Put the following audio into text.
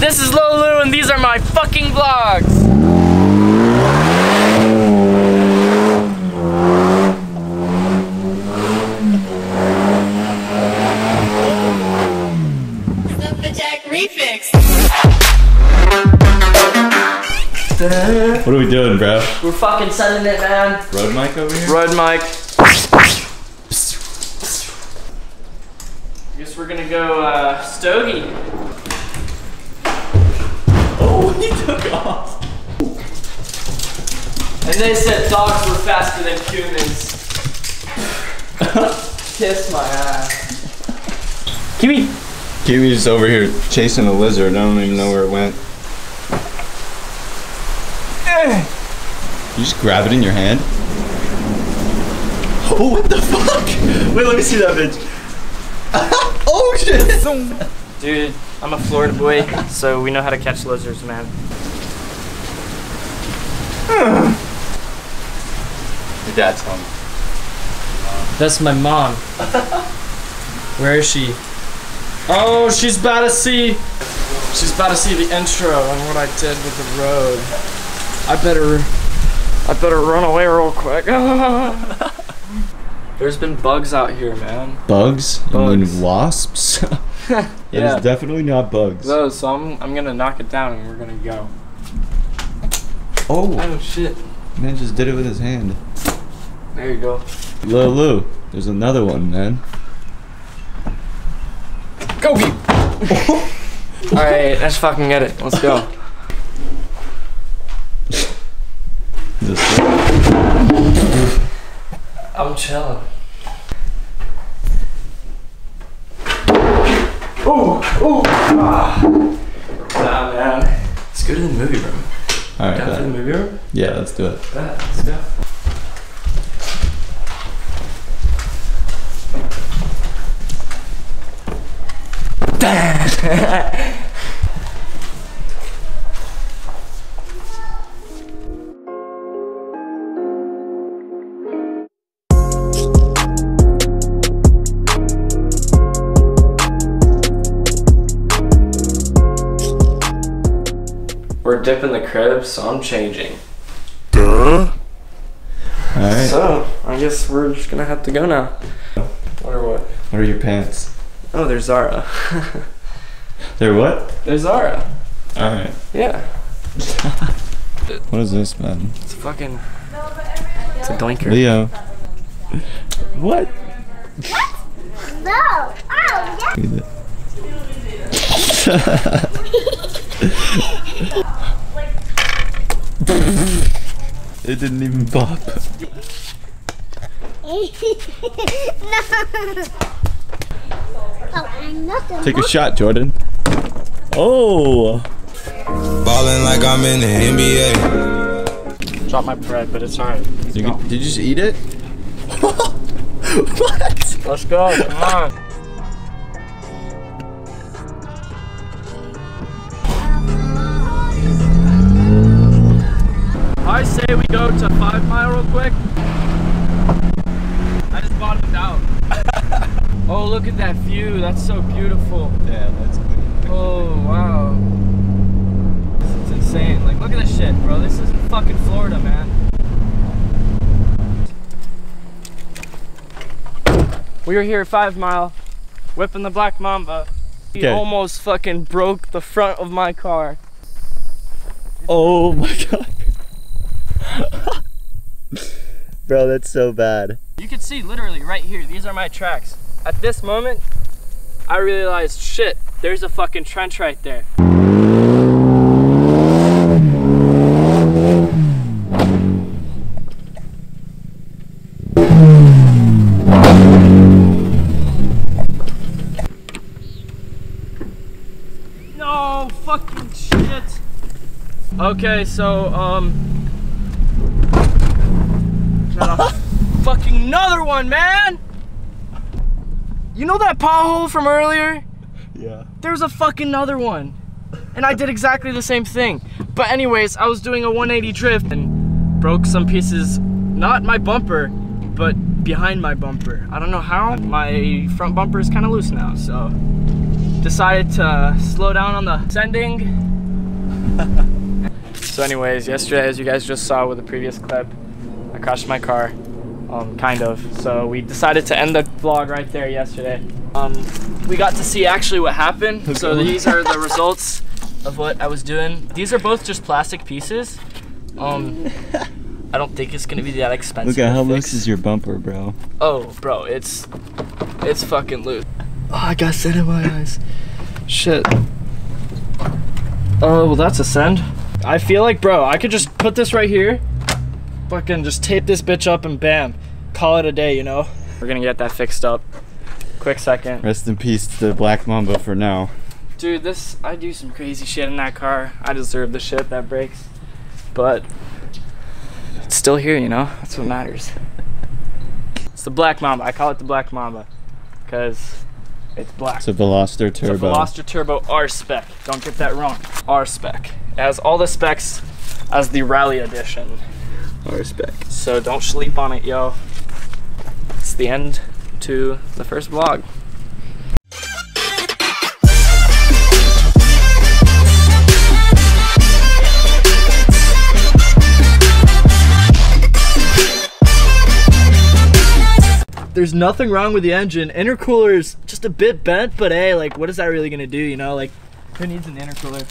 This is Lil Lu and these are my fucking vlogs. Jack Refix. What are we doing, bro? We're fucking sending it, man. Rode mic over here? Rode mic. I guess we're gonna go uh, stogie. He took off. And they said dogs were faster than humans. Kiss my ass. Kiwi. Kiwi's over here chasing a lizard. I don't even know where it went. You just grab it in your hand? Oh, what the fuck? Wait, let me see that bitch. oh, shit. Dude, I'm a Florida boy, so we know how to catch lizards, man. Your dad's home. That's my mom. Where is she? Oh, she's about to see. She's about to see the intro on what I did with the road. I better, I better run away real quick. There's been bugs out here, man. Bugs? You mean wasps? It Yeah. is definitely not bugs. Those, so I'm, I'm gonna knock it down and we're gonna go. Oh, Oh shit. man just did it with his hand. There you go. Lulu, there's another one, man. Go Pete. All right, let's fucking get it. Let's go. I'm chilling. Ooh, ooh, ah. Nah, man. Let's go to the movie room. All right, Down to the movie room? yeah, let's do it. Bet, let's go. We're dipping the crib, so I'm changing. All right. So, I guess we're just gonna have to go now. What Or what? What are your pants? Oh, there's Zara. They're what? there's Zara. All right. Yeah. What is this, man? It's fucking. It's a doinker. Leo. What? No. Oh, yeah. it didn't even pop. no. I'm not a Take a shot, Jordan. Oh. Ballin' like I'm in the NBA. Drop my bread, but it's alright. Did you just eat it? what? Let's go. Come on. Five Mile real quick. I just bottomed out. oh, look at that view. That's so beautiful. Yeah, that's clean. Oh, wow. It's insane. Like, look at this shit, bro. This is fucking Florida, man. We were here at Five Mile, whipping the Black Mamba. He Okay. almost fucking broke the front of my car. Oh my god. Bro, that's so bad. You can see literally right here, these are my tracks. At this moment, I realized, shit, there's a fucking trench right there. No fucking shit. Okay, so um a fucking another one, man! You know that pothole from earlier? Yeah. There's a fucking another one. And I did exactly the same thing. But anyways, I was doing a 180 drift and broke some pieces, not my bumper, but behind my bumper. I don't know how. My front bumper is kind of loose now, so decided to slow down on the sending. so anyways, yesterday, as you guys just saw with the previous clip, I crashed my car, um, kind of. So we decided to end the vlog right there yesterday. Um, we got to see actually what happened. So these are the results of what I was doing. These are both just plastic pieces. Um, I don't think it's gonna be that expensive. Look at how loose is your bumper, bro. Oh, bro, it's it's fucking loose. Oh, I got sand in my eyes. Shit. Oh, well, that's a send. I feel like, bro, I could just put this right here, fucking just tape this bitch up, and bam, call it a day. You know? We're gonna get that fixed up. Quick second, Rest in peace to the Black Mamba for now. dude. This I do some crazy shit in that car. I deserve the shit that breaks, but it's still here. You know, that's what matters. It's the Black Mamba. I call it the Black Mamba because it's black. It's a Veloster It's a Turbo. Veloster Turbo R spec. Don't get that wrong. R spec. It has all the specs as the Rally Edition. R spec. So don't sleep on it, yo. It's the end to the first vlog. There's nothing wrong with the engine. Intercooler's just a bit bent, but hey, like, what is that really gonna do, you know? Like, who needs an intercooler?